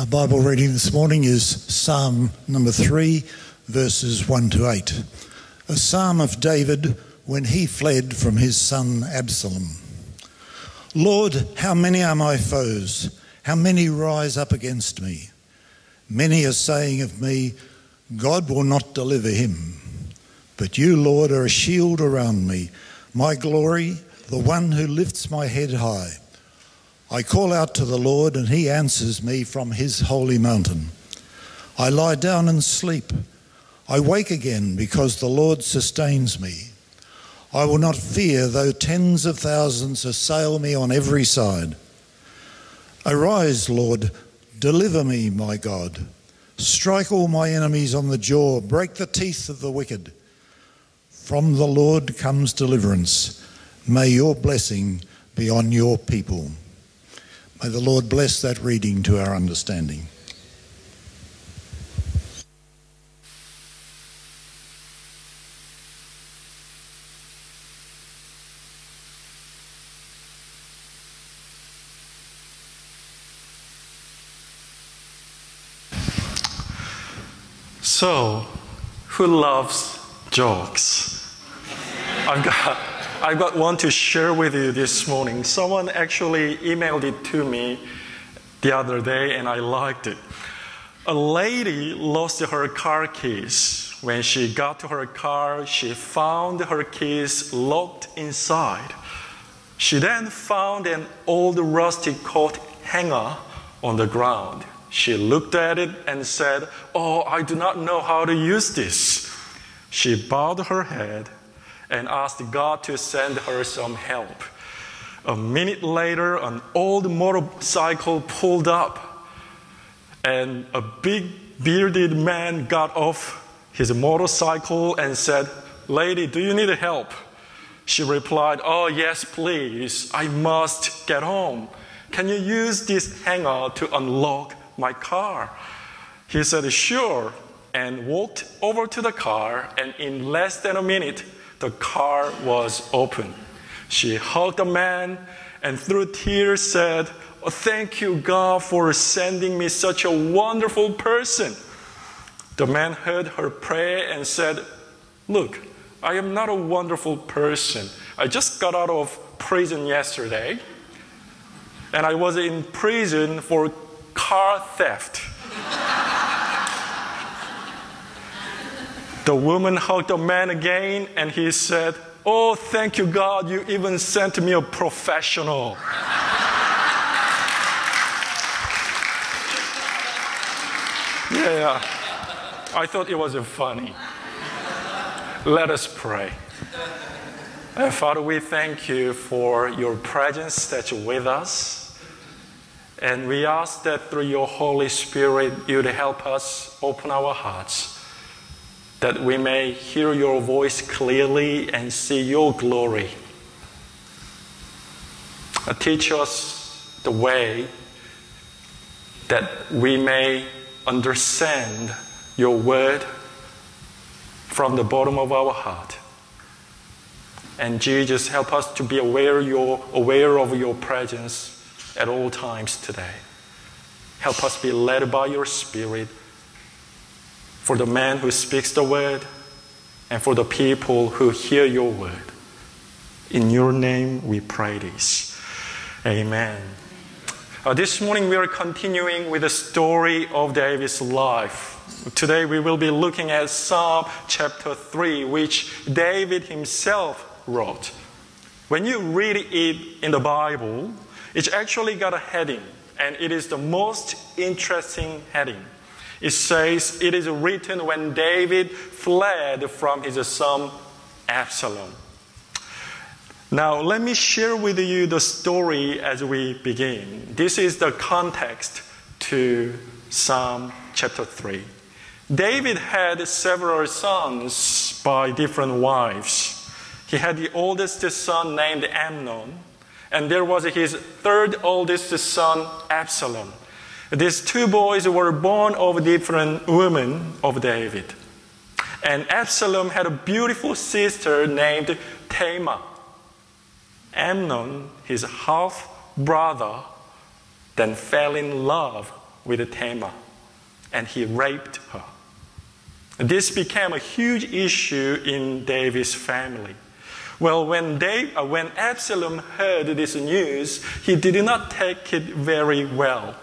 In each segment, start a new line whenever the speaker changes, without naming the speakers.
Our Bible reading this morning is Psalm number 3, verses 1 to 8. A psalm of David when he fled from his son Absalom. Lord, how many are my foes? How many rise up against me? Many are saying of me, God will not deliver him. But you, Lord, are a shield around me, my glory, the one who lifts my head high. I call out to the Lord, and he answers me from his holy mountain. I lie down and sleep. I wake again because the Lord sustains me. I will not fear though tens of thousands assail me on every side. Arise, Lord, deliver me, my God. Strike all my enemies on the jaw, break the teeth of the wicked. From the Lord comes deliverance. May your blessing be on your people. May the Lord bless that reading to our understanding.
So, who loves jokes? I've got, I've got one to share with you this morning. Someone actually emailed it to me the other day, and I liked it. A lady lost her car keys. When she got to her car, she found her keys locked inside. She then found an old rusty coat hanger on the ground. She looked at it and said, Oh, I do not know how to use this. She bowed her head and asked God to send her some help. A minute later, an old motorcycle pulled up, and a big bearded man got off his motorcycle and said, Lady, do you need help? She replied, Oh, yes, please. I must get home. Can you use this hanger to unlock my car? He said, Sure, and walked over to the car, and in less than a minute, the car was open. She hugged the man and through tears said, oh, Thank you, God, for sending me such a wonderful person. The man heard her prayer and said, Look, I am not a wonderful person. I just got out of prison yesterday, and I was in prison for car theft. The woman hugged the man again, and he said, Oh, thank you, God, you even sent me a professional. yeah, I thought it was funny. Let us pray. Uh, Father, we thank you for your presence that's with us. And we ask that through your Holy Spirit, you'd help us open our hearts, that we may hear your voice clearly and see your glory. Uh, Teach us the way that we may understand your word from the bottom of our heart. And Jesus, help us to be aware, your, aware of your presence at all times today. Help us be led by your Spirit for the man who speaks the word and for the people who hear your word. In your name we pray this. Amen. Uh, this morning we are continuing with the story of David's life. Today we will be looking at Psalm chapter 3, which David himself wrote. When you read it in the Bible, it's actually got a heading, and it is the most interesting heading. It says it is written when David fled from his son Absalom. Now, let me share with you the story as we begin. This is the context to Psalm chapter 3. David had several sons by different wives. He had the oldest son named Amnon, and there was his third oldest son, Absalom. These two boys were born of different women of David. And Absalom had a beautiful sister named Tamar. Amnon, his half brother, then fell in love with Tamar and he raped her. This became a huge issue in David's family. Well, when, Dave, uh, when Absalom heard this news, he did not take it very well.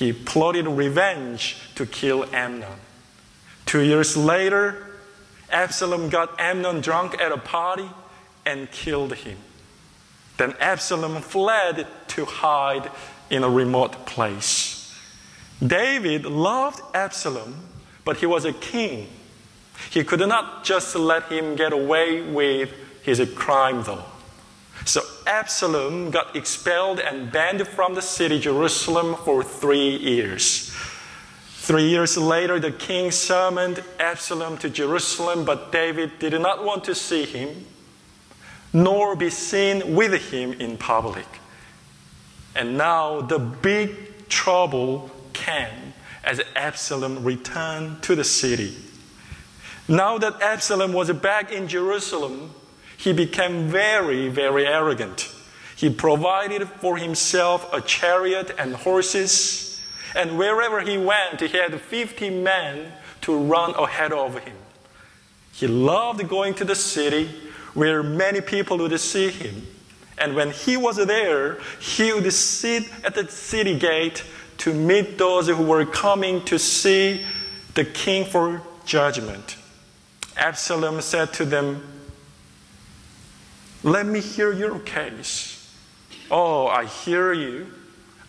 He plotted revenge to kill Amnon. Two years later, Absalom got Amnon drunk at a party and killed him. Then Absalom fled to hide in a remote place. David loved Absalom, but he was a king. He could not just let him get away with his crime, though. So Absalom got expelled and banned from the city Jerusalem for three years. Three years later, the king summoned Absalom to Jerusalem, but David did not want to see him, nor be seen with him in public. And now the big trouble came as Absalom returned to the city. Now that Absalom was back in Jerusalem, he became very, very arrogant. He provided for himself a chariot and horses, and wherever he went, he had 50 men to run ahead of him. He loved going to the city where many people would see him. And when he was there, he would sit at the city gate to meet those who were coming to see the king for judgment. Absalom said to them, let me hear your case. Oh, I hear you.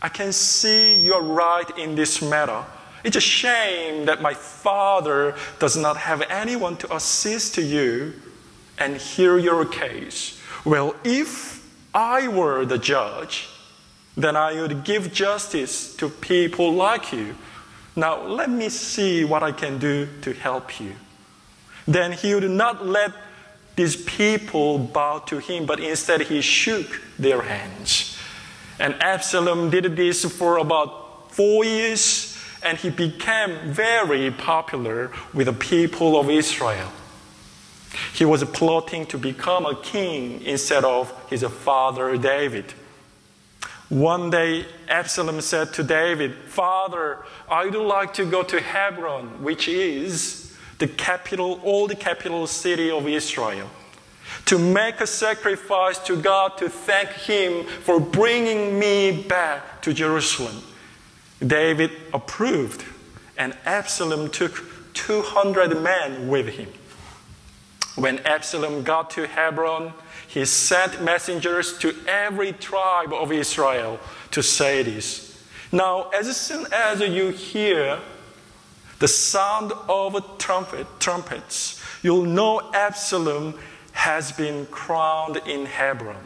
I can see you're right in this matter. It's a shame that my father does not have anyone to assist you and hear your case. Well, if I were the judge, then I would give justice to people like you. Now, let me see what I can do to help you. Then he would not let these people bowed to him, but instead he shook their hands. And Absalom did this for about four years, and he became very popular with the people of Israel. He was plotting to become a king instead of his father David. One day, Absalom said to David, Father, I would like to go to Hebron, which is the capital, all the capital city of Israel, to make a sacrifice to God to thank Him for bringing me back to Jerusalem. David approved, and Absalom took 200 men with him. When Absalom got to Hebron, he sent messengers to every tribe of Israel to say this. Now, as soon as you hear the sound of a trumpet, trumpets, you'll know Absalom has been crowned in Hebron.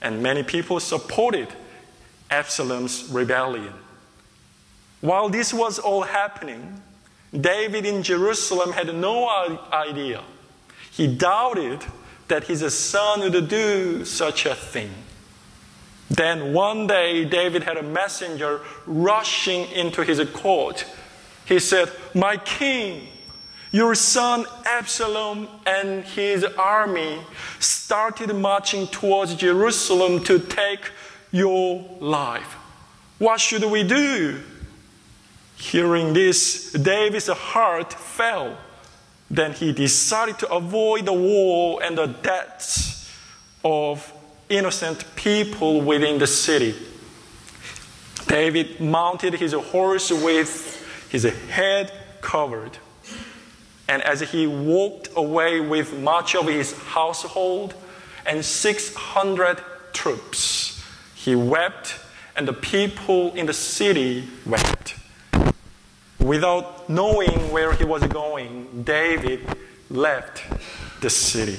And many people supported Absalom's rebellion. While this was all happening, David in Jerusalem had no idea. He doubted that his son would do such a thing. Then one day, David had a messenger rushing into his court he said, My king, your son Absalom and his army started marching towards Jerusalem to take your life. What should we do? Hearing this, David's heart fell. Then he decided to avoid the war and the deaths of innocent people within the city. David mounted his horse with his head covered. And as he walked away with much of his household and 600 troops, he wept, and the people in the city wept. Without knowing where he was going, David left the city.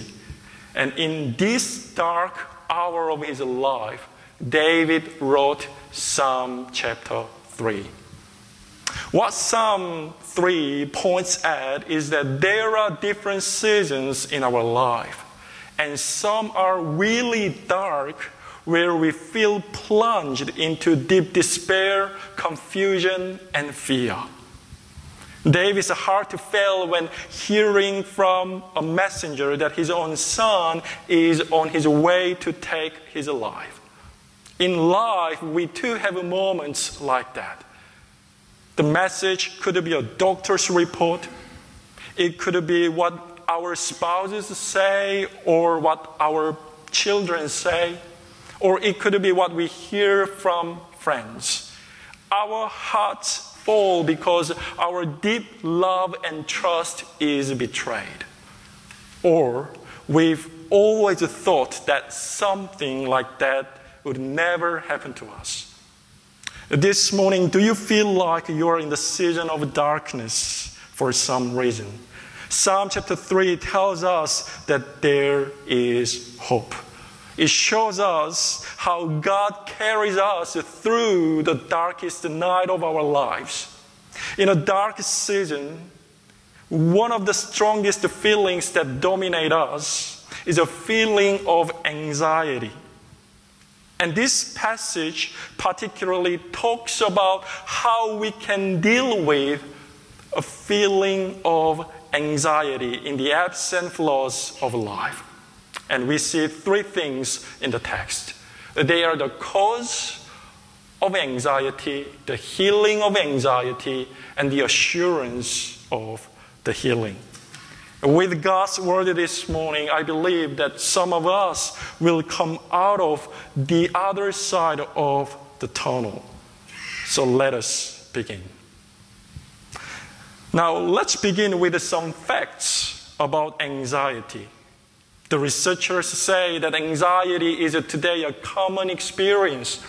And in this dark hour of his life, David wrote Psalm chapter 3. What Psalm 3 points at is that there are different seasons in our life, and some are really dark where we feel plunged into deep despair, confusion, and fear. David's heart fell when hearing from a messenger that his own son is on his way to take his life. In life, we too have moments like that The message could be a doctor's report, it could be what our spouses say or what our children say, or it could be what we hear from friends. Our hearts fall because our deep love and trust is betrayed. Or we've always thought that something like that would never happen to us. This morning, do you feel like you're in the season of darkness for some reason? Psalm chapter 3 tells us that there is hope. It shows us how God carries us through the darkest night of our lives. In a dark season, one of the strongest feelings that dominate us is a feeling of anxiety. And this passage particularly talks about how we can deal with a feeling of anxiety in the ebbs and flows of life. And we see three things in the text they are the cause of anxiety, the healing of anxiety, and the assurance of the healing. With God's word this morning, I believe that some of us will come out of the other side of the tunnel. So let us begin. Now, let's begin with some facts about anxiety. The researchers say that anxiety is today a common experience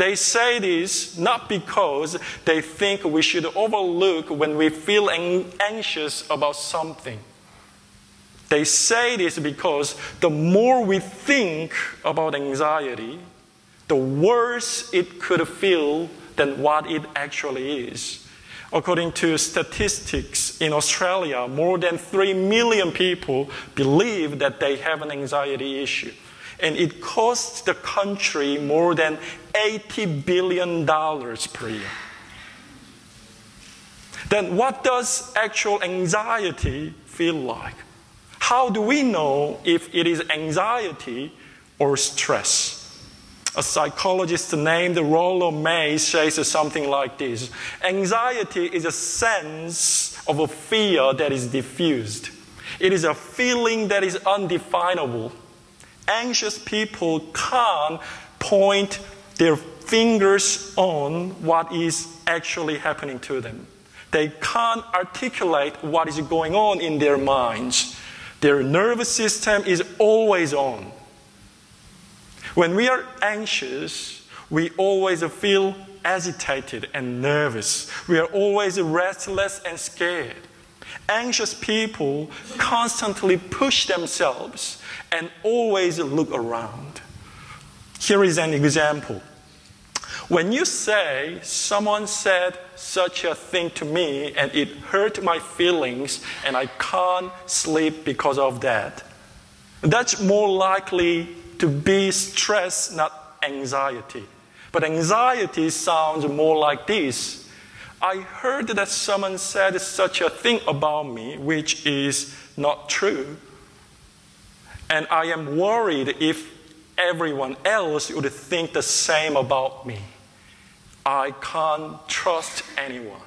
they say this not because they think we should overlook when we feel anxious about something. They say this because the more we think about anxiety, the worse it could feel than what it actually is. According to statistics in Australia, more than 3 million people believe that they have an anxiety issue and it costs the country more than $80 billion per year. Then, what does actual anxiety feel like? How do we know if it is anxiety or stress? A psychologist named Rollo May says something like this Anxiety is a sense of a fear that is diffused, it is a feeling that is undefinable anxious people can't point their fingers on what is actually happening to them. They can't articulate what is going on in their minds. Their nervous system is always on. When we are anxious, we always feel agitated and nervous. We are always restless and scared. Anxious people constantly push themselves and always look around. Here is an example. When you say, someone said such a thing to me and it hurt my feelings and I can't sleep because of that, that's more likely to be stress, not anxiety. But anxiety sounds more like this I heard that someone said such a thing about me, which is not true. And I am worried if everyone else would think the same about me. I can't trust anyone.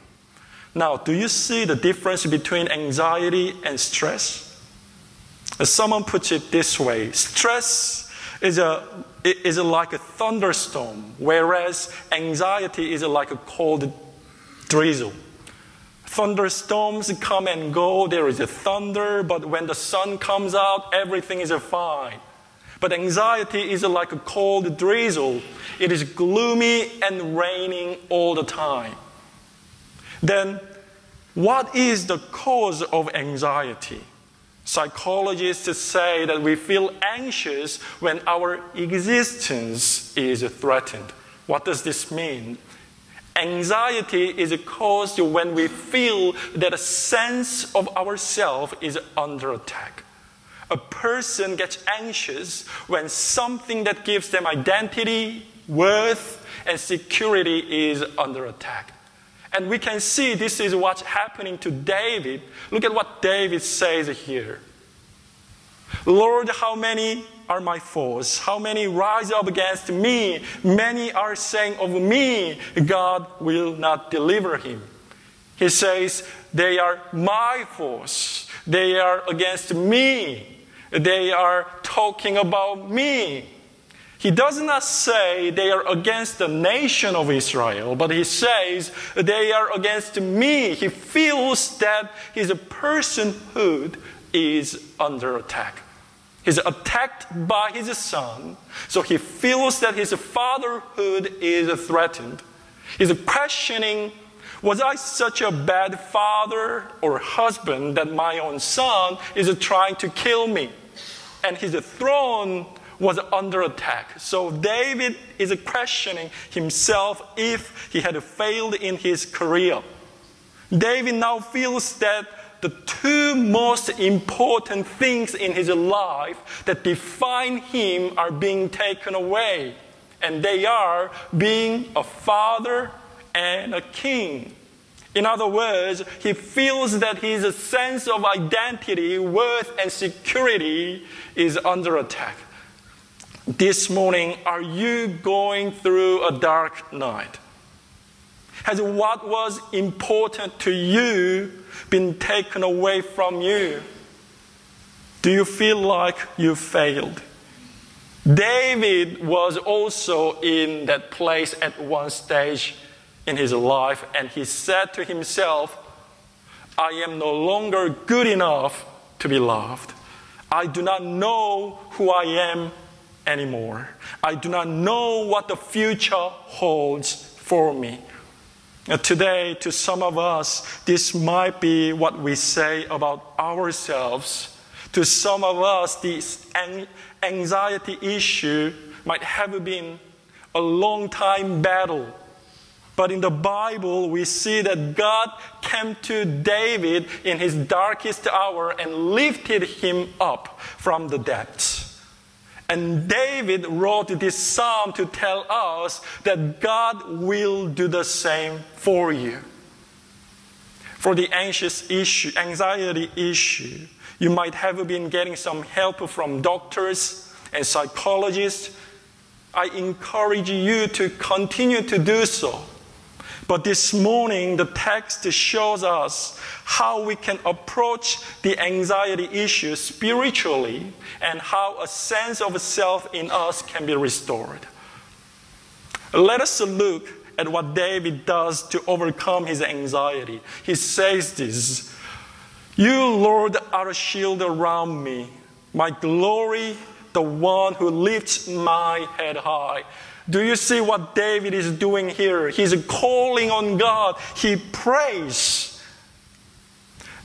Now, do you see the difference between anxiety and stress? As someone puts it this way stress is, a, is like a thunderstorm, whereas anxiety is like a cold drizzle. Thunderstorms come and go, there is a thunder, but when the sun comes out, everything is fine. But anxiety is like a cold drizzle. It is gloomy and raining all the time. Then, what is the cause of anxiety? Psychologists say that we feel anxious when our existence is threatened. What does this mean? Anxiety is caused when we feel that a sense of ourself is under attack. A person gets anxious when something that gives them identity, worth, and security is under attack. And we can see this is what's happening to David. Look at what David says here. Lord, how many are my foes? How many rise up against me? Many are saying of me, God will not deliver him. He says, They are my foes. They are against me. They are talking about me. He does not say they are against the nation of Israel, but he says they are against me. He feels that his personhood is under attack. He's attacked by his son, so he feels that his fatherhood is threatened. He's questioning Was I such a bad father or husband that my own son is trying to kill me? And his throne was under attack. So David is questioning himself if he had failed in his career. David now feels that the two most important things in his life that define him are being taken away. And they are being a father and a king. In other words, he feels that his sense of identity, worth, and security is under attack. This morning, are you going through a dark night? Has what was important to you been taken away from you? Do you feel like you failed? David was also in that place at one stage in his life, and he said to himself, I am no longer good enough to be loved. I do not know who I am anymore. I do not know what the future holds for me. Today, to some of us, this might be what we say about ourselves. To some of us, this anxiety issue might have been a long time battle. But in the Bible, we see that God came to David in his darkest hour and lifted him up from the depths. And David wrote this psalm to tell us that God will do the same for you. For the anxious issue, anxiety issue, you might have been getting some help from doctors and psychologists. I encourage you to continue to do so. But this morning, the text shows us how we can approach the anxiety issue spiritually and how a sense of self in us can be restored. Let us look at what David does to overcome his anxiety. He says this You, Lord, are a shield around me, my glory, the one who lifts my head high. Do you see what David is doing here? He's calling on God. He prays.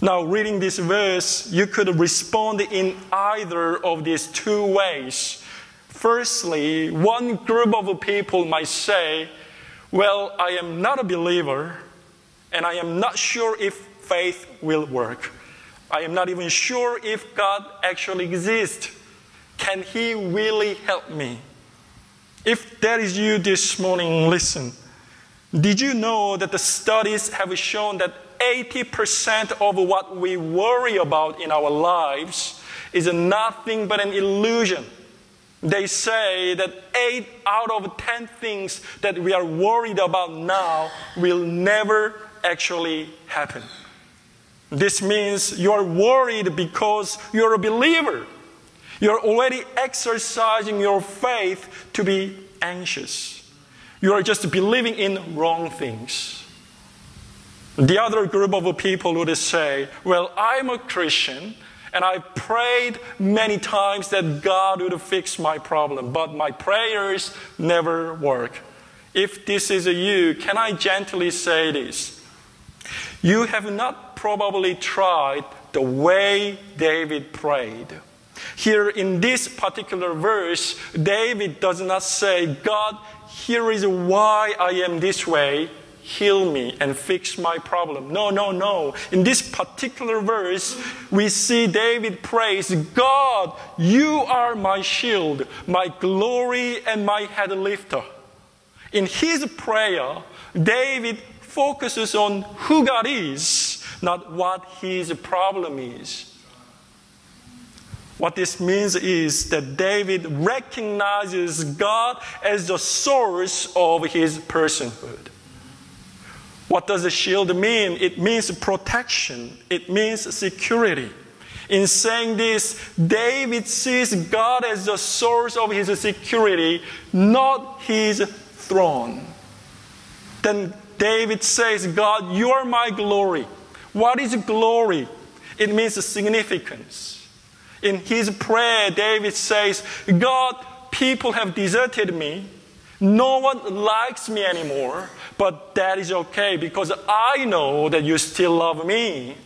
Now, reading this verse, you could respond in either of these two ways. Firstly, one group of people might say, Well, I am not a believer, and I am not sure if faith will work. I am not even sure if God actually exists. Can He really help me? If that is you this morning, listen. Did you know that the studies have shown that 80% of what we worry about in our lives is nothing but an illusion? They say that 8 out of 10 things that we are worried about now will never actually happen. This means you're worried because you're a believer. You're already exercising your faith to be anxious. You are just believing in wrong things. The other group of people would say, Well, I'm a Christian and I've prayed many times that God would fix my problem, but my prayers never work. If this is you, can I gently say this? You have not probably tried the way David prayed. Here in this particular verse, David does not say, God, here is why I am this way. Heal me and fix my problem. No, no, no. In this particular verse, we see David praise God, you are my shield, my glory, and my head lifter. In his prayer, David focuses on who God is, not what his problem is. What this means is that David recognizes God as the source of his personhood. What does the shield mean? It means protection, it means security. In saying this, David sees God as the source of his security, not his throne. Then David says, God, you are my glory. What is glory? It means significance. In his prayer, David says, God, people have deserted me. No one likes me anymore, but that is okay because I know that you still love me.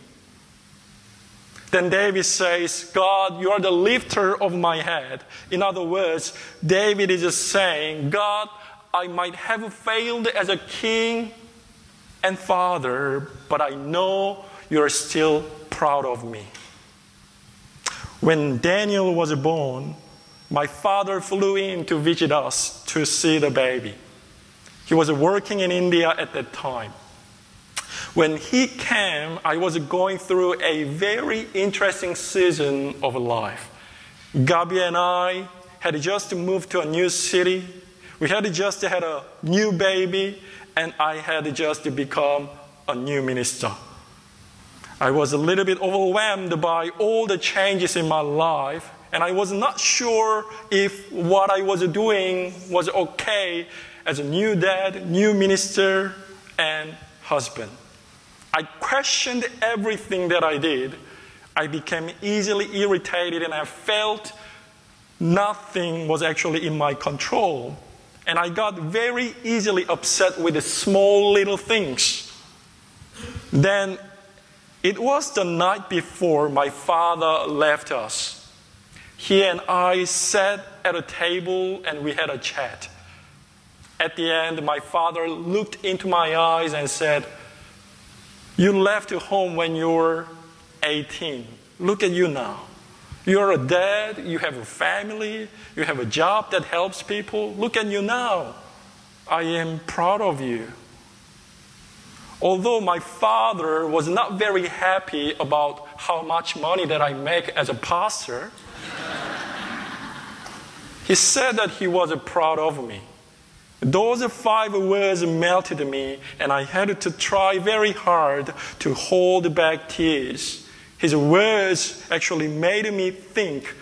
Then David says, God, you are the lifter of my head. In other words, David is just saying, God, I might have failed as a king and father, but I know you're still proud of me. When Daniel was born, my father flew in to visit us to see the baby. He was working in India at that time. When he came, I was going through a very interesting season of life. Gabi and I had just moved to a new city. We had just had a new baby, and I had just become a new minister. I was a little bit overwhelmed by all the changes in my life, and I was not sure if what I was doing was okay as a new dad, new minister, and husband. I questioned everything that I did. I became easily irritated and I felt nothing was actually in my control. And I got very easily upset with the small little things. Then it was the night before my father left us. He and I sat at a table and we had a chat. At the end, my father looked into my eyes and said, you left home when you were 18. Look at you now. You're a dad, you have a family, you have a job that helps people. Look at you now. I am proud of you. Although my father was not very happy about how much money that I make as a pastor, he said that he was proud of me. Those five words melted me, and I had to try very hard to hold back tears. His words actually made me think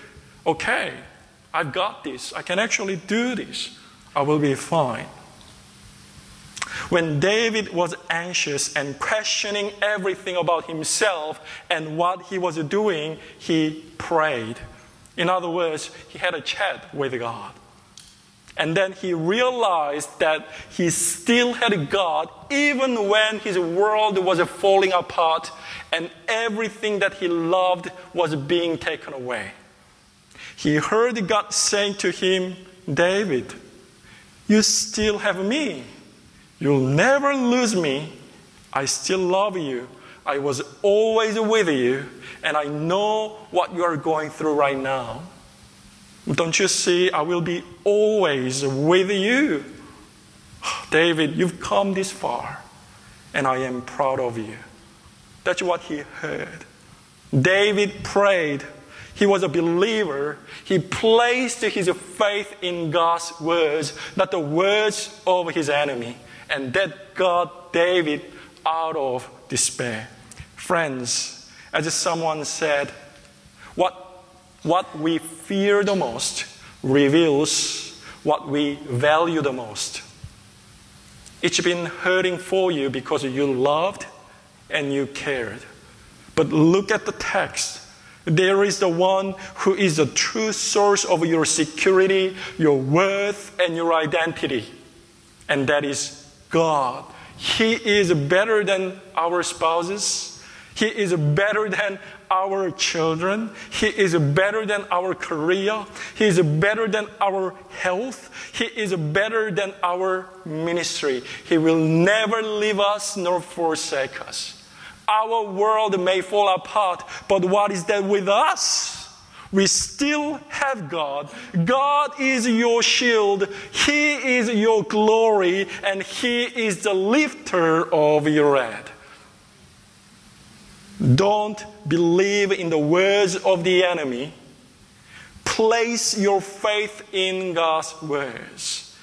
okay, I've got this. I can actually do this. I will be fine. When David was anxious and questioning everything about himself and what he was doing, he prayed. In other words, he had a chat with God. And then he realized that he still had God even when his world was falling apart and everything that he loved was being taken away. He heard God saying to him, David, you still have me. You'll never lose me. I still love you. I was always with you, and I know what you are going through right now. Don't you see? I will be always with you. David, you've come this far, and I am proud of you. That's what he heard. David prayed. He was a believer. He placed his faith in God's words, not the words of his enemy. And that got David out of despair. Friends, as someone said, what what we fear the most reveals what we value the most. It's been hurting for you because you loved and you cared. But look at the text. There is the one who is the true source of your security, your worth, and your identity. And that is God. He is better than our spouses. He is better than our children. He is better than our career. He is better than our health. He is better than our ministry. He will never leave us nor forsake us. Our world may fall apart, but what is that with us? We still have God. God is your shield. He is your glory, and He is the lifter of your head. Don't believe in the words of the enemy. place your faith in God's words?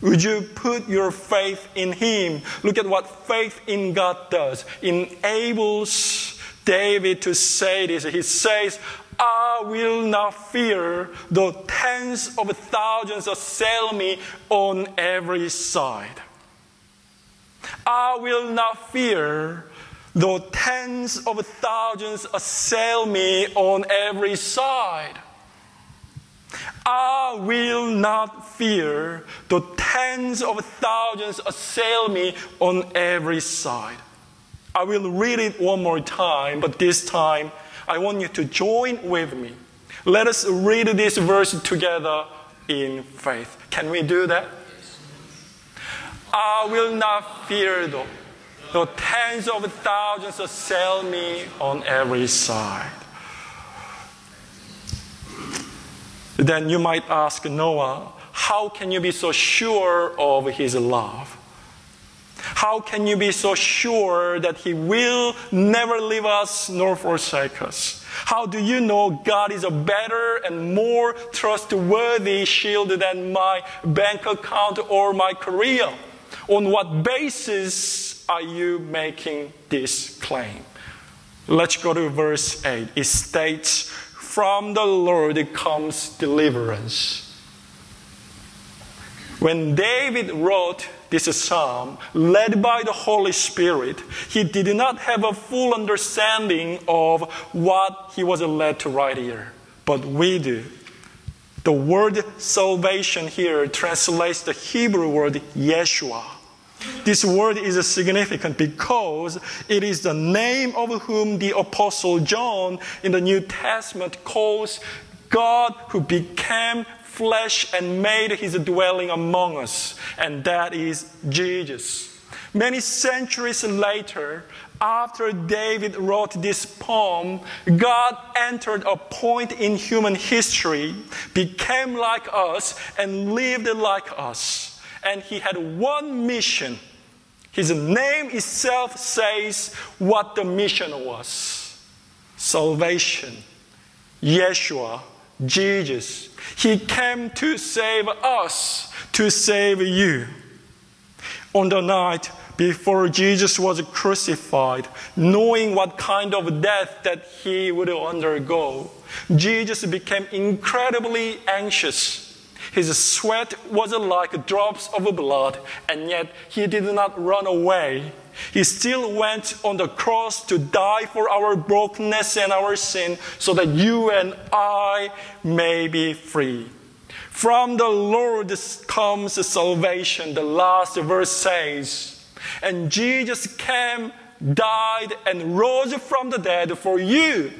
Would you put your faith in Him? Look at what faith in God does. Enables David to say this. He says, I will not fear though tens of thousands assail me on every side. I will not fear though tens of thousands assail me on every side. I will not fear though tens of thousands assail me on every side. I will read it one more time, but this time I want you to join with me. Let us read this verse together in faith. Can we do that? I will not fear though, though tens of thousands assail me on every side. Then you might ask Noah, how can you be so sure of his love? How can you be so sure that he will never leave us nor forsake us? How do you know God is a better and more trustworthy shield than my bank account or my career? On what basis are you making this claim? Let's go to verse 8. It states, from the Lord comes deliverance. When David wrote this is psalm, led by the Holy Spirit, he did not have a full understanding of what he was led to write here, but we do. The word salvation here translates the Hebrew word Yeshua this word is significant because it is the name of whom the Apostle John in the New Testament calls God who became flesh and made his dwelling among us, and that is Jesus. Many centuries later, after David wrote this poem, God entered a point in human history, became like us, and lived like us and he had one mission. His name itself says what the mission was salvation. Yeshua, Jesus. He came to save us, to save you. On the night before Jesus was crucified, knowing what kind of death that he would undergo, Jesus became incredibly anxious his sweat was like drops of blood, and yet he did not run away. He still went on the cross to die for our brokenness and our sin so that you and I may be free. From the Lord comes salvation, the last verse says. And Jesus came, died, and rose from the dead for you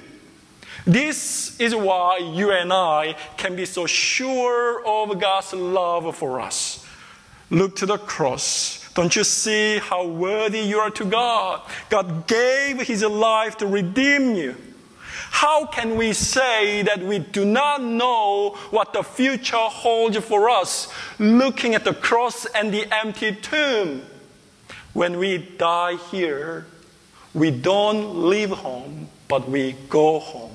this is why you and I can be so sure of God's love for us. Look to the cross. Don't you see how worthy you are to God? God gave His life to redeem you. How can we say that we do not know what the future holds for us looking at the cross and the empty tomb? When we die here, we don't leave home, but we go home.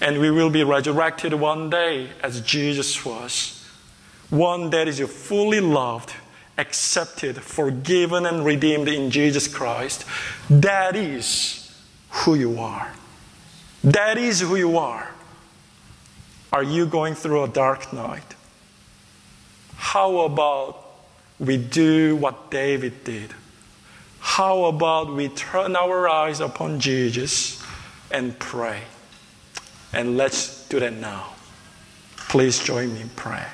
And we will be resurrected one day as Jesus was. One that is fully loved, accepted, forgiven, and redeemed in Jesus Christ. That is who you are. That is who you are. Are you going through a dark night? How about we do what David did? How about we turn our eyes upon Jesus and pray? And let's do that now. Please join me in prayer.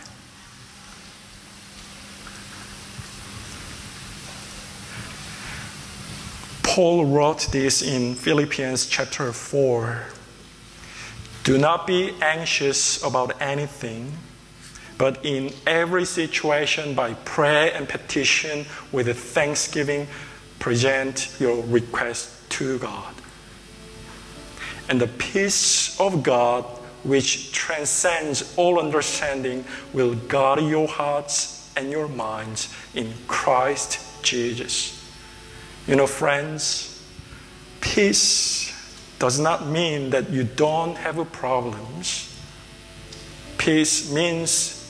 Paul wrote this in Philippians chapter 4. Do not be anxious about anything, but in every situation, by prayer and petition, with a thanksgiving, present your request to God. And the peace of God, which transcends all understanding, will guard your hearts and your minds in Christ Jesus. You know, friends, peace does not mean that you don't have problems. Peace means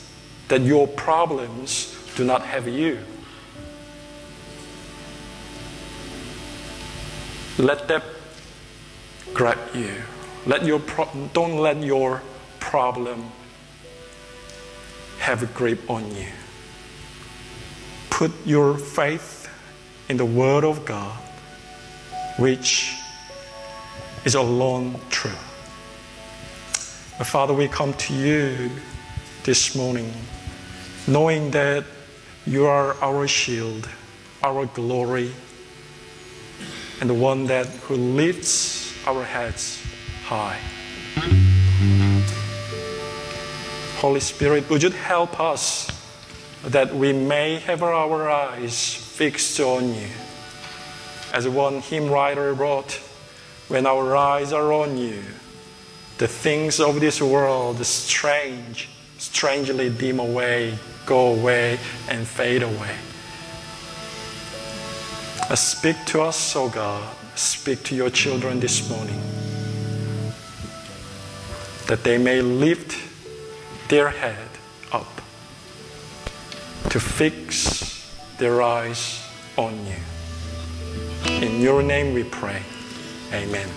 that your problems do not have you. Let that grab you. Let your pro- don't let your problem have a grip on you. Put your faith in the Word of God, which is alone true. But Father, we come to you this morning knowing that you are our shield, our glory, and the one that who lifts our heads high. Holy Spirit, would you help us that we may have our eyes fixed on you? As one hymn writer wrote, when our eyes are on you, the things of this world strange, strangely dim away, go away, and fade away. Speak to us, O God. Speak to your children this morning that they may lift their head up to fix their eyes on you. In your name we pray. Amen.